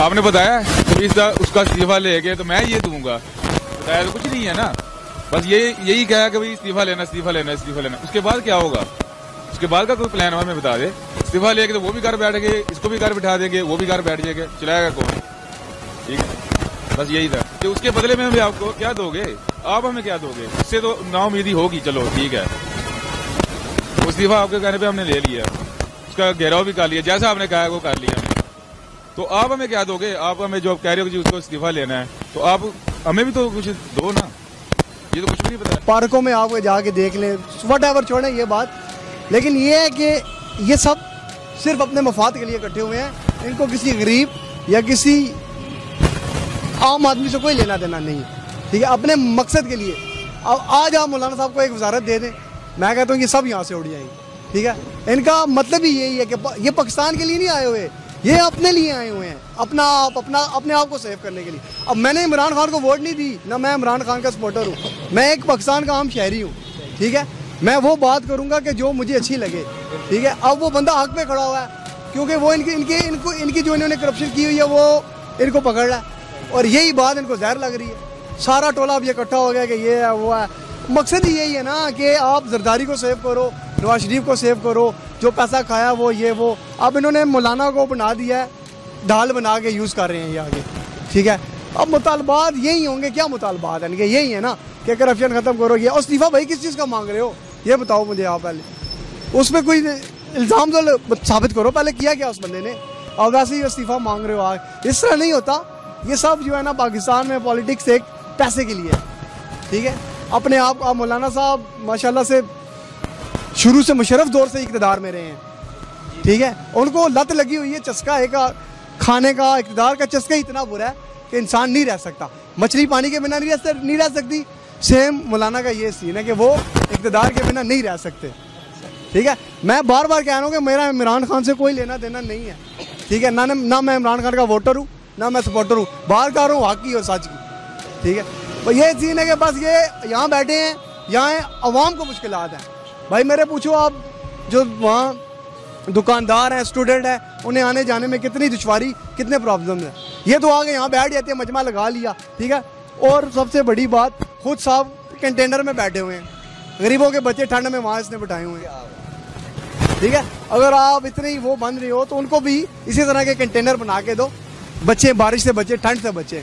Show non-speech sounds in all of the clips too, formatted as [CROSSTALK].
آپ نے بتایا کہ اس کا- اس کا استعفیٰ لے کے تو میں یہ دوں گا۔ بتایا تو کچھ نہیں ہے نا۔ بس یہ یہی کہا کہ بھائی استعفیٰ لینا استعفیٰ لینا استعفیٰ لینا۔ اس کے بعد کیا ہوگا؟ اس کے بعد کا کوئی پلان ہمیں بتا دے۔ استعفیٰ لے کے تو وہ بھی گھر بیٹھ گئے اس کو بھی گھر بٹھا دیں گے، وہ بھی گھر بیٹھ جائے گا چلائے گا کون؟ ٹھیک ہے۔ بس یہی تھا۔ کہ اس کے بدلے میں بھی آپ کو کیا دو گے؟ آپ ہمیں کیا دو گے؟ اس سے تو نا امیدی ہوگی۔ چلو ٹھیک ہے۔ استعفیٰ آپ کے کہنے پہ ہم نے لے لیا۔ اس کا گھیراؤ بھی کر لیا۔ جیسا آپ نے کہا وہ کر لیا۔ ہم نے تو آپ ہمیں کیا دو گے، آپ ہمیں جو کہہ رہے ہو جی اس کو استعفیٰ لینا ہے، تو آپ ہمیں بھی تو کچھ دو نا۔ یہ تو کچھ بھی نہیں پتا۔ پارکوں میں آپ جا کے دیکھ لیں وٹ ایور چھوڑیں، یہ بات۔ لیکن یہ ہے کہ یہ سب صرف اپنے مفاد کے لیے اکٹھے ہوئے ہیں۔ ان کو کسی غریب یا کسی عام آدمی سے کوئی لینا دینا نہیں۔ ہے ٹھیک ہے، اپنے مقصد کے لیے۔ اب آج آپ مولانا صاحب کو ایک وزارت دے دیں، میں کہتا ہوں یہ سب یہاں سے اڑ جائیں گے ٹھیک ہے، ان کا مطلب ہی یہی ہے کہ یہ پاکستان کے لیے نہیں آئے ہوئے۔ یہ اپنے لیے آئے ہوئے ہیں۔ اپنا آپ، اپنا، اپنے آپ کو سیو کرنے کے لیے۔ اب میں نے عمران خان کو ووٹ نہیں دی، نہ میں عمران خان کا سپورٹر ہوں۔ میں ایک پاکستان کا عام شہری ہوں، ٹھیک ہے؟ میں وہ بات کروں گا کہ جو مجھے اچھی لگے، ٹھیک ہے؟ اب وہ بندہ حق پہ کھڑا ہوا ہے، کیونکہ وہ ان کی ان کی، ان کو، ان کی جو انہوں نے کرپشن کی ہوئی ہے، وہ ان کو پکڑ رہا ہے۔ اور یہی بات ان کو زہر لگ رہی ہے۔ سارا ٹولہ اب یہ اکٹھا ہو گیا کہ یہ ہے، وہ ہے۔ مقصد ہی یہی ہے نا کہ آپ زرداری کو سیو کرو، نواز شریف کو سیو کرو، جو پیسہ کھایا وہ یہ وہ۔ اب انہوں نے مولانا کو بنا دیا ہے ڈھال بنا کے یوز کر رہے ہیں یہ آگے۔ ٹھیک ہے؟ اب مطالبات یہی ہوں گے، کیا مطالبات ہیں؟ کہ یہی ہے نا کہ کرپشن ختم کرو، یہ اور استعفیٰ بھائی کس چیز کا مانگ رہے ہو؟ یہ بتاؤ مجھے آپ پہلے۔ اس پہ کوئی الزام تو ثابت کرو، پہلے کیا کیا اس بندے نے؟ اور ویسے ہی استعفیٰ مانگ رہے ہو آج۔ اس طرح نہیں ہوتا۔ یہ سب جو ہے نا، پاکستان میں پالیٹکس ایک پیسے کے لیے ہے۔ ٹھیک ہے؟ اپنے آپ آپ مولانا صاحب ماشاءاللہ سے شروع سے مشرف دور سے اقتدار میں رہے ہیں۔ ٹھیک ہے؟ ان کو لت لگی ہوئی ہے، چسکا ایک کھانے کا، اقتدار کا چسکا ہی اتنا برا ہے کہ انسان نہیں رہ سکتا۔ مچھلی پانی کے بنا نہیں رہ نہیں رہ سکتی۔ سیم مولانا کا یہ سین ہے کہ وہ اقتدار کے بنا نہیں رہ سکتے۔ ٹھیک ہے؟ میں بار بار کہہ رہا ہوں کہ میرا عمران خان سے کوئی لینا دینا نہیں ہے۔ ٹھیک ہے؟ نہ نہ میں عمران خان کا ووٹر ہوں، نہ میں سپورٹر ہوں۔ باہر کہہ رہا ہوں حق کی اور سچ کی۔ ٹھیک ہے؟ یہ سین ہے کہ بس یہ یہاں بیٹھے ہیں، یہاں عوام کو مشکلات ہیں۔ بھائی، میرے پوچھو آپ، جو وہاں دکاندار ہیں اسٹوڈنٹ ہیں، انہیں آنے جانے میں کتنی دشواری، کتنے پرابلمز ہیں؟ یہ تو آگے یہاں بیٹھ جاتے ہیں، مجمع لگا لیا، ٹھیک ہے؟ اور سب سے بڑی بات، خود صاحب کنٹینر میں بیٹھے ہوئے ہیں۔ غریبوں کے بچے ٹھنڈ میں وہاں اس نے بٹھائے ہوئے ہیں۔ ٹھیک ہے؟ اگر آپ اتنے ہی وہ بن رہے ہو، تو ان کو بھی اسی طرح کے کنٹینر بنا کے دو۔ بچے بارش سے بچے، ٹھنڈ سے بچے۔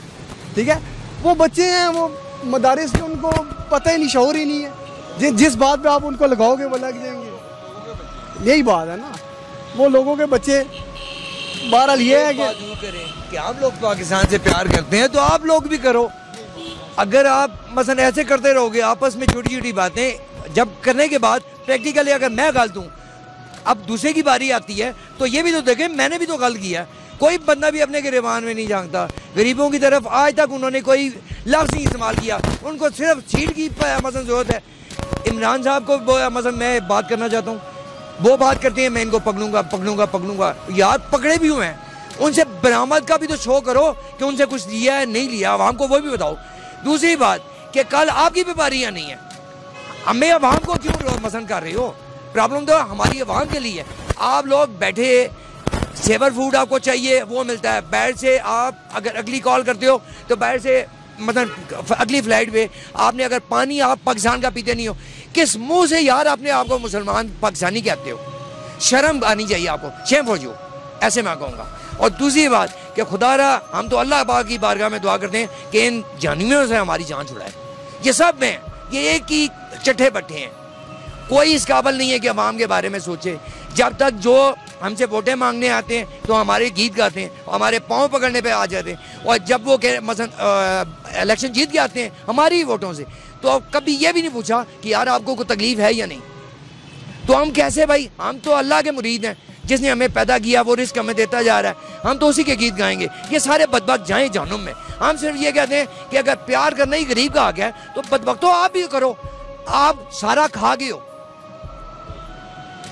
ٹھیک ہے؟ وہ بچے ہیں، وہ مدارس کے ان کو پتہ ہی نہیں، شعور ہی نہیں ہے۔ جس بات پہ آپ ان کو لگاؤ گے، وہ لگ جائیں گے۔ یہی بات ہے نا۔ وہ لوگوں کے بچے بہرحال یہ ہے کہ کہ ہم لوگ پاکستان سے پیار کرتے ہیں تو آپ لوگ بھی کرو۔ اگر آپ مثلا ایسے کرتے رہو گے، آپس میں چھوٹی چھوٹی باتیں جب کرنے کے بعد پریکٹیکلی اگر میں غلط ہوں اب دوسرے کی باری آتی ہے، تو یہ بھی تو دیکھیں، میں نے بھی تو غلط کیا کوئی بندہ بھی اپنے گریبان میں نہیں جانتا۔ غریبوں کی طرف آج تک انہوں نے کوئی لفظ نہیں استعمال کیا۔ ان کو صرف سیٹ کی مثلا ضرورت ہے۔ عمران صاحب کو مثلا میں بات کرنا چاہتا ہوں۔ وہ بات کرتے ہیں، میں ان کو پکڑوں گا پکڑوں گا پکڑوں گا۔ یار، پکڑے بھی ہوئے ہیں۔ ان سے برآمد کا بھی تو شو کرو کہ ان سے کچھ لیا ہے، نہیں لیا، عوام کو وہ بھی بتاؤ۔ دوسری بات کہ کل آپ کی بیماریاں نہیں ہیں۔ ہمیں عوام کو کیوں مسن کر رہے ہو؟ پرابلم تو ہماری عوام کے لیے آپ لوگ بیٹھے سیور فوڈ آپ کو چاہیے، وہ ملتا ہے۔ باہر سے آپ اگر اگلی کال کرتے ہو، تو باہر سے مطلب اگلی فلائٹ پہ آپ نے اگر پانی آپ پاکستان کا پیتے نہیں ہو، کس منہ سے یار اپنے آپ کو مسلمان پاکستانی کہتے ہو؟ شرم آنی چاہیے آپ کو۔ شیم فوجو ایسے میں کہوں گا۔ اور دوسری بات کہ خدا را، ہم تو اللہ پاک کی بارگاہ میں دعا کرتے ہیں کہ ان جانویوں سے ہماری جان چھڑائے۔ یہ سب میں، یہ ایک ہی چٹھے بٹھے ہیں۔ کوئی اس قابل نہیں ہے کہ عوام کے بارے میں سوچے۔ جب تک جو ہم سے ووٹیں مانگنے آتے ہیں تو ہمارے گیت گاتے ہیں، ہمارے پاؤں پکڑنے پہ آ جاتے ہیں۔ اور جب وہ مثلا الیکشن جیت کے آتے ہیں ہماری ووٹوں سے، تو کبھی یہ بھی نہیں پوچھا کہ یار آپ کو کوئی تکلیف ہے یا نہیں۔ تو ہم کیسے بھائی؟ ہم تو اللہ کے مرید ہیں، جس نے ہمیں پیدا کیا، وہ رزق ہمیں دیتا جا رہا ہے۔ ہم تو اسی کے گیت گائیں گے۔ یہ سارے بدبخت جائیں جانوں میں۔ ہم صرف یہ کہتے ہیں کہ اگر پیار کرنا ہی غریب کا حق ہے، تو بدبخت تو آپ بھی کرو۔ آپ سارا کھا گئے ہو۔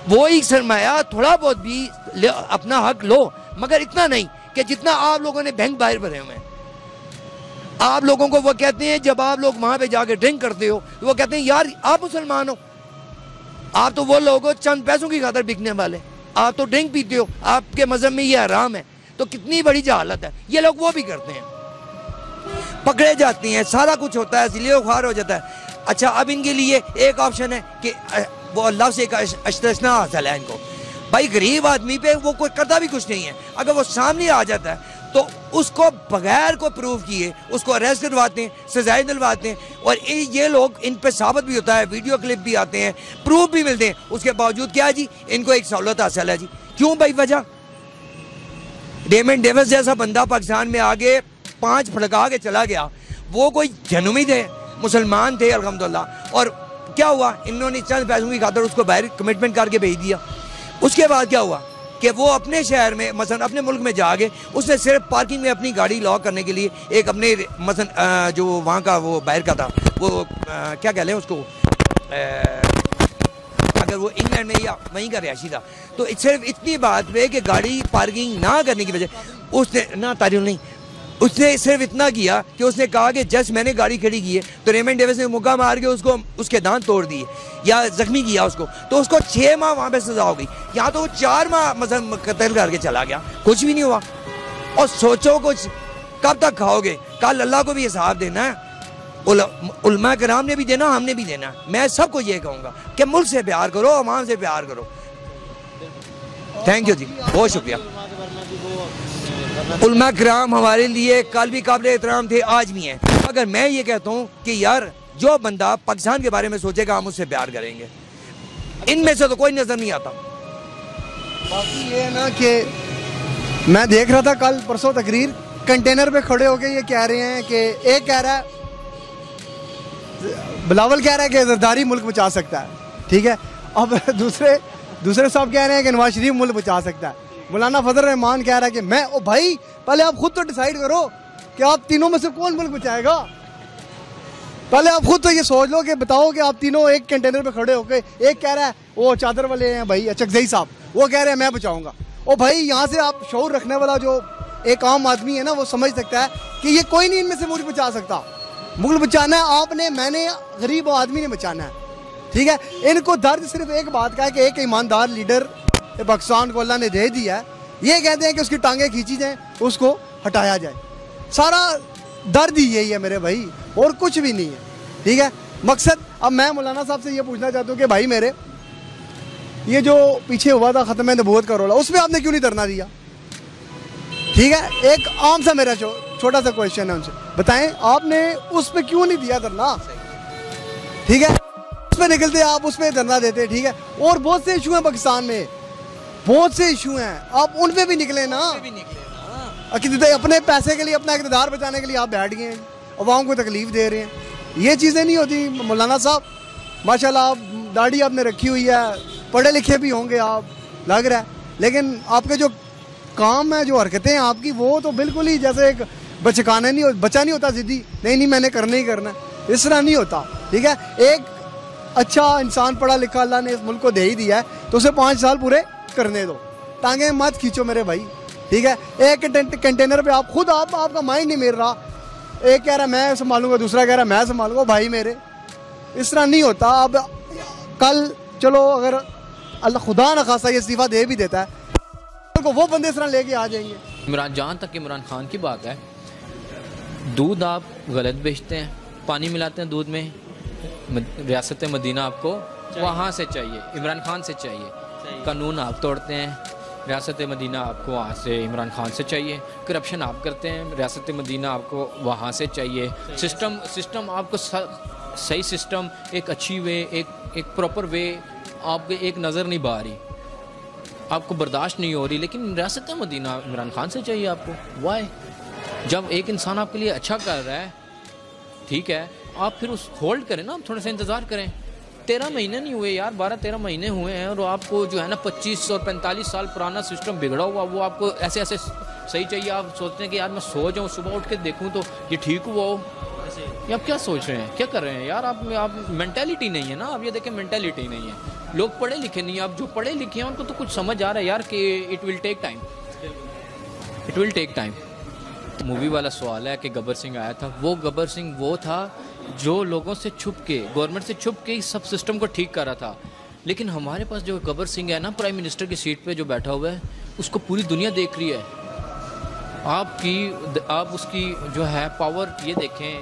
وہی سرمایہ تھوڑا بہت بھی اپنا حق لو، مگر اتنا نہیں کہ جتنا آپ لوگوں نے بینک باہر بھرے ہوئے ہیں۔ آپ لوگوں کو وہ کہتے ہیں، جب آپ لوگ وہاں پہ جا کے ڈرنک کرتے ہو، وہ کہتے ہیں، یار، آپ مسلمان ہو۔ آپ تو وہ لوگ ہو، چند پیسوں کی خاطر بکنے والے۔ آپ تو ڈرنک پیتے ہو، آپ کے مذہب میں یہ حرام ہے۔ تو کتنی بڑی جہالت ہے۔ یہ لوگ وہ بھی کرتے ہیں۔ پکڑے جاتی ہیں، سارا کچھ ہوتا ہے، ذلیل و خوار ہو جاتا ہے۔ اچھا اب ان کے لیے ایک آپشن ہے کہ وہ اللہ سے ایک اش- حاصل ہے ان کو۔ بھائی غریب آدمی پہ وہ کوئی کرتا بھی کچھ نہیں ہے۔ اگر وہ سامنے آ جاتا ہے تو اس کو بغیر کو پروف کیے، اس کو اریسٹ کرواتے ہیں، سزائے دلواتے ہیں۔ اور یہ لوگ ان پہ ثابت بھی ہوتا ہے ویڈیو کلپ بھی آتے ہیں پروف بھی ملتے ہیں۔ اس کے باوجود کیا جی؟ ان کو ایک سہولت حاصل ہے جی۔ کیوں بھائی وجہ؟ ڈیمن ڈیوس جیسا بندہ پاکستان میں آگے پانچ پھڑکا کے چلا گیا۔ وہ کوئی جنومی تھے، مسلمان تھے، الحمدللہ۔ اور کیا ہوا؟ انہوں نے چند پیسوں کی خاطر اس کو باہر کمٹمنٹ کر کے بھیج دیا۔ اس کے بعد کیا ہوا؟ کہ وہ اپنے شہر میں، مثلا اپنے ملک میں جا کے اس نے صرف پارکنگ میں اپنی گاڑی لاک کرنے کے لیے ایک اپنے مثلا جو وہاں کا وہ باہر کا تھا، وہ کیا کہہ لیں اس کو؟ اگر وہ انگلینڈ میں یا وہیں کا رہائشی تھا۔ تو صرف اتنی بات پہ کہ گاڑی پارکنگ نہ کرنے کی وجہ، اس نے، نہ تاریخ نہیں اس نے صرف اتنا کیا کہ اس نے کہا کہ جسٹ میں نے گاڑی کھڑی کی ہے تو ریمنڈ ڈیوس نے مکہ مار کے اس کو اس کے دانت توڑ دیے یا زخمی کیا اس کو۔ تو اس کو چھ ماہ وہاں پہ سزا ہو گئی۔ یہاں تو وہ چار ماہ مثلا قتل کر کے چلا گیا۔ کچھ بھی نہیں ہوا۔ اور سوچو کچھ۔ کب تک کھاؤ گے؟ کل اللہ کو بھی حساب دینا ہے۔ علماء کرام نے بھی دینا، ہم نے بھی دینا۔ میں سب کو یہ کہوں گا کہ ملک سے پیار کرو، عوام سے پیار کرو۔ تھینک یو جی۔ بہت شکریہ۔ علماء کرام ہمارے لیے کل بھی قابل احترام تھے، آج بھی ہیں۔ اگر میں یہ کہتا ہوں کہ یار، جو بندہ پاکستان کے بارے میں سوچے گا، ہم اس سے پیار کریں گے۔ ان میں سے تو کوئی نظر نہیں آتا۔ باقی یہ ہے نا کہ میں دیکھ رہا تھا کل پرسوں تقریر، کنٹینر پہ کھڑے ہو کے یہ کہہ رہے ہیں کہ ایک کہہ رہا ہے، بلاول کہہ رہا ہے کہ زرداری ملک بچا سکتا ہے۔ ٹھیک ہے؟ اب [LAUGHS] دوسرے دوسرے صاحب کہہ رہے ہیں کہ نواز شریف ملک بچا سکتا ہے۔ مولانا فضل رحمان کہہ رہا ہے کہ میں او بھائی، پہلے آپ خود تو ڈیسائیڈ کرو کہ آپ تینوں میں سے کون ملک بچائے گا۔ پہلے آپ خود تو یہ سوچ لو کہ بتاؤ کہ آپ تینوں ایک کنٹینر پہ کھڑے ہو کے ایک کہہ رہا ہے، وہ چادر والے ہیں بھائی اچھا، اچکزئی صاحب، وہ کہہ رہے ہیں میں بچاؤں گا۔ او بھائی، یہاں سے آپ شعور رکھنے والا جو ایک عام آدمی ہے نا، وہ سمجھ سکتا ہے کہ یہ کوئی نہیں ان میں سے ملک بچا سکتا۔ ملک بچانا ہے، آپ نے، میں نے، غریب آدمی نے بچانا ہے۔ ٹھیک ہے؟ ان کو درد صرف ایک بات کا ہے کہ ایک ایماندار لیڈر پاکستان کو اللہ نے دے دیا ہے، یہ کہتے ہیں کہ اس کی ٹانگیں کھینچی جائیں، اس کو ہٹایا جائے۔ سارا درد ہی یہی ہے میرے بھائی، اور کچھ بھی نہیں ہے۔ ٹھیک ہے؟ مقصد، اب میں مولانا صاحب سے یہ پوچھنا چاہتا ہوں کہ بھائی میرے، یہ جو پیچھے ہوا تھا ختم نبوت کا رولا، اس میں آپ نے کیوں نہیں دھرنا دیا؟ ٹھیک ہے؟ ایک عام سا میرا چھوٹا سا کوشچن ہے ان سے۔ بتائیں، آپ نے اس پہ کیوں نہیں دیا دھرنا؟ ٹھیک ہے؟ اس پہ نکلتے آپ اس پہ دھرنا دیتے، ٹھیک ہے؟ اور بہت سے ایشو ہیں پاکستان میں۔ بہت سے ایشو ہیں۔ آپ ان پہ بھی نکلے نا۔ اپنے پیسے کے لیے اپنا اقتدار بچانے کے لیے آپ بیٹھ گئے ہیں۔ عوام کو تکلیف دے رہے ہیں۔ یہ چیزیں نہیں ہوتی مولانا صاحب۔ ماشاءاللہ آپ داڑھی آپ نے رکھی ہوئی ہے۔ پڑھے لکھے بھی ہوں گے آپ لگ رہا ہے۔ لیکن آپ کے جو کام ہے جو حرکتیں ہیں آپ کی وہ تو بالکل ہی جیسے ایک بچکانے نہیں ہو بچہ نہیں ہوتا ضدی نہیں نہیں میں نے کرنا ہی کرنا ہے۔ اس طرح نہیں ہوتا ٹھیک ہے؟ ایک اچھا انسان پڑھا لکھا اللہ نے اس ملک کو دے ہی دیا ہے۔ تو اسے پانچ سال پورے کرنے دو۔ ٹانگیں مت کھینچو میرے بھائی۔ ٹھیک ہے؟ ایک کنٹینر پہ آپ خود آپ آپ کا مائنڈ نہیں میل رہا۔ ایک کہہ رہا میں سنبھالوں گا دوسرا کہہ رہا میں سنبھالوں گا۔ بھائی میرے اس طرح نہیں ہوتا۔ اب کل چلو اگر اللہ خدا نہ خاصا یہ استعفیٰ دے بھی دیتا ہے کو وہ بندے اس طرح لے کے آ جائیں گے۔ عمران جہاں تک عمران خان کی بات ہے۔ دودھ آپ غلط بیچتے ہیں پانی ملاتے ہیں دودھ میں۔ ریاست مدینہ آپ کو وہاں سے چاہیے عمران خان سے چاہیے۔ قانون آپ توڑتے ہیں۔ ریاست مدینہ آپ کو وہاں سے عمران خان سے چاہیے۔ کرپشن آپ کرتے ہیں۔ ریاست مدینہ آپ کو وہاں سے چاہیے۔ سسٹم سسٹم آپ کو صحیح سسٹم ایک اچھی وے ایک ایک پراپر وے آپ کے ایک نظر نہیں بہ رہی۔ آپ کو برداشت نہیں ہو رہی، لیکن ریاست مدینہ عمران خان سے چاہیے آپ کو۔ وائی جب ایک انسان آپ کے لیے اچھا کر رہا ہے، ٹھیک ہے، آپ پھر اس ہولڈ کریں نا، آپ تھوڑا سا انتظار کریں۔ تیرہ مہینے نہیں ہوئے یار، بارہ تیرہ مہینے ہوئے ہیں اور آپ کو جو ہے نا پچیس اور پینتالیس سال پرانا سسٹم بگڑا ہوا، وہ آپ کو ایسے ایسے صحیح چاہیے۔ آپ سوچتے ہیں کہ یار میں سو جاؤں، صبح اٹھ کے دیکھوں تو یہ ٹھیک ہوا ہو۔ یہ آپ کیا سوچ رہے ہیں؟ کیا کر رہے ہیں؟ یار آپ آپ مینٹیلٹی نہیں ہے نا۔ آپ یہ دیکھیں مینٹیلٹی نہیں ہے۔ لوگ پڑھے لکھے نہیں ہیں۔ آپ جو پڑھے لکھے ہیں، ان کو تو کچھ سمجھ آ رہا ہے یار کہ it will take time it will take time movie والا سوال ہے کہ گبر سنگھ آیا تھا۔ وہ گبر سنگھ وہ تھا جو لوگوں سے چھپ کے گورنمنٹ سے چھپ کے سب سسٹم کو ٹھیک کر رہا تھا۔ لیکن ہمارے پاس جو گبر سنگھ ہے نا پرائم منسٹر کی سیٹ پہ جو بیٹھا ہوا ہے، اس کو پوری دنیا دیکھ رہی ہے۔ آپ کی آپ اس کی جو ہے پاور یہ دیکھیں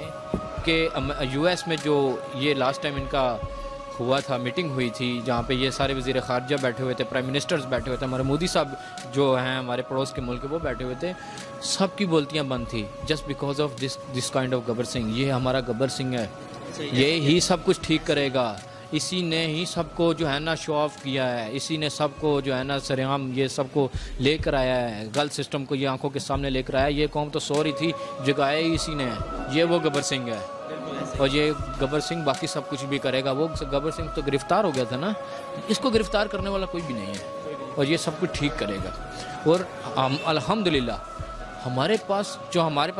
کہ یو ایس میں جو یہ لاسٹ ٹائم ان کا ہوا تھا میٹنگ ہوئی تھی جہاں پہ یہ سارے وزیر خارجہ بیٹھے ہوئے تھے پرائم منسٹرز بیٹھے ہوئے تھے۔ ہمارے مودی صاحب جو ہیں ہمارے پڑوس کے ملک وہ بیٹھے ہوئے تھے۔ سب کی بولتیاں بند تھی just because of this this kind of Gabbar Singh یہ ہمارا گبر سنگھ ہے۔ یہ ہی سب کچھ ٹھیک کرے گا۔ اسی نے ہی سب کو جو ہے نا شو آف کیا ہے۔ اسی نے سب کو جو ہے نا سرعام یہ سب کو لے کر آیا ہے۔ گل سسٹم کو یہ آنکھوں کے سامنے لے کر آیا یہ قوم تو سو رہی تھی جگایا ہی اسی نے۔ یہ وہ گبر سنگھ ہے۔ اور یہ گبر سنگھ باقی سب کچھ بھی کرے گا، وہ گبر سنگھ تو گرفتار ہو گیا تھا نا؟ اس کو گرفتار کرنے والا کوئی بھی نہیں ہے، اور یہ سب کچھ ٹھیک کرے گا۔ اور الحمدللہ، ہمارے پاس جو ہمارے پاس